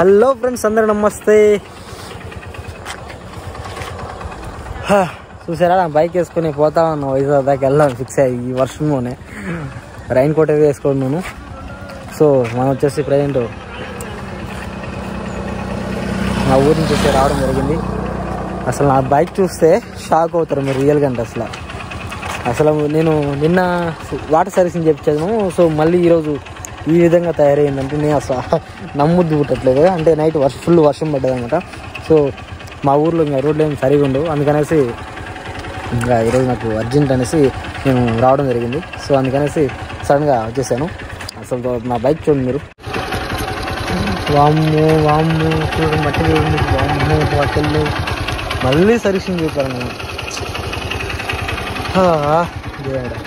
Hello friends అందరు నమస్తే. చూసారా? నా బైక్ వేసుకొని పోతా ఉన్నాను వైజాగ్ దాకా వెళ్దాం ఫిక్స్ అయ్యి ఈ వర్షంలోనే. రైన్ కోట్ అయితే వేసుకున్నాను సో మనం వచ్చేసి ప్రజెంట్ నా ఊరి నుంచి వచ్చి రావడం జరిగింది. అసలు నా బైక్ చూస్తే షాక్ అవుతారు మీరు రియల్గా అంటే అసలు. అసలు నేను నిన్న వాటర్ సర్వీసింగ్ చెప్పాను సో మళ్ళీ ఈరోజు ఈ విధంగా తయారైందంటే నేను అసలు నమ్ముద్దు పుట్టట్లేదు. అంటే నైట్ వర్ష ఫుల్ వర్షం పడ్డది అనమాట సో మా ఊర్లో ఇంకా రోడ్లు ఏమి సరిగా ఉండవు. అందుకనేసి ఇంకా ఈరోజు నాకు అర్జెంట్ అనేసి నేను రావడం జరిగింది. సో అందుకనేసి సడన్గా వచ్చేసాను. అసలు నా బైక్ చూడండి మీరు. వామ్ము వామ్ము చూడండి మట్టి చూడండి వామ్ము బట్టలు మళ్ళీ సర్వీసింగ్ చెప్పాను నేను. దేవుడా.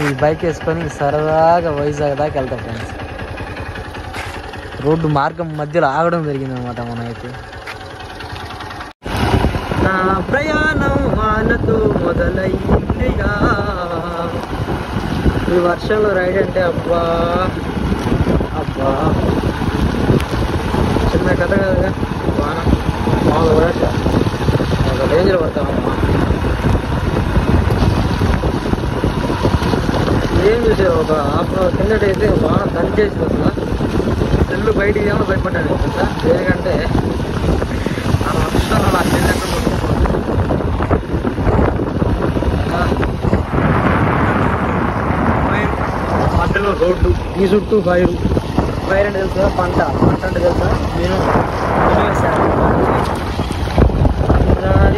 ఈ బైక్ వేసుకొని సరదాగా వైజాగ్ దాకా వెళ్తాం ఫ్రెండ్స్ రోడ్డు మార్గం మధ్యలో ఆగడం జరిగింది అనమాట మనమైతే. నా ప్రయాణం వానతో మొదలైందిగా ఈ వర్షంలో రైడ్ అంటే అబ్బా అబ్బా. చిన్న కథ కదా వాన. మామూలు పడట్లే ఒక రేంజ్లో పడతామమ్మా. ఏం చూసే ఒక హాఫ్ అవర్ కిందటైతే వాన దంచేసి వస్తుందా సెల్లు బయటికి ఏమో భయపడ్డాడు తెలుసా ఎందుకంటే ఆ వర్షంలో నా చెల్లెట్టు మధ్యలో రోడ్డు ఈ చుట్టూ ఫైర్ ఫైర్ అంటే తెలుసా? పంట. పంట అంటే తెలుసా? నేను నేను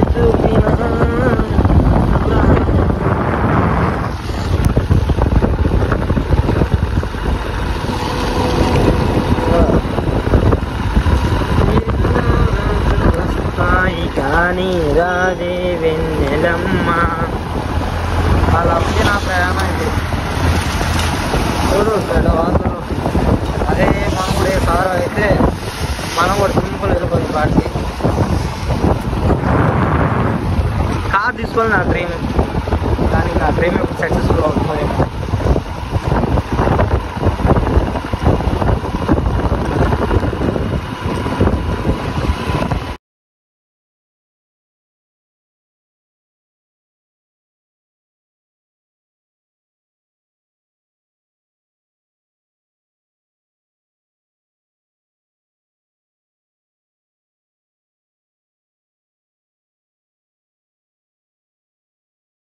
వస్తాయి కానీ రాదే వెన్నెలమ్మ. అలా ఉంది నా ప్రయాణం ఇది. చూడు ఇక్కడ అదే మనం కూడా అయితే మనం కూడా సింపుల్ వెళ్ళిపోతుంది పాటికి కార్ తీసుకోవాలి నా డ్రీమ్. కానీ నా డ్రీమ్ సక్సెస్ఫుల్ అవుతుంది.